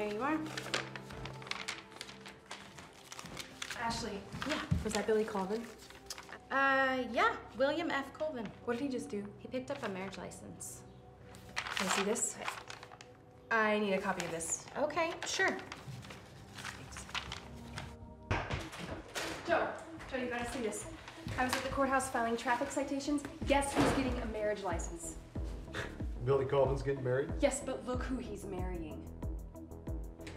There you are. Ashley, Yeah. was that Billy Colvin? Uh, yeah. William F. Colvin. What did he just do? He picked up a marriage license. Can I see this? I need a copy of this. Okay, sure. Joe, Joe, you gotta see this. I was at the courthouse filing traffic citations. Guess who's getting a marriage license? Billy Colvin's getting married? Yes, but look who he's marrying.